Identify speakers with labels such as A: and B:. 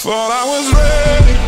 A: Thought I was ready,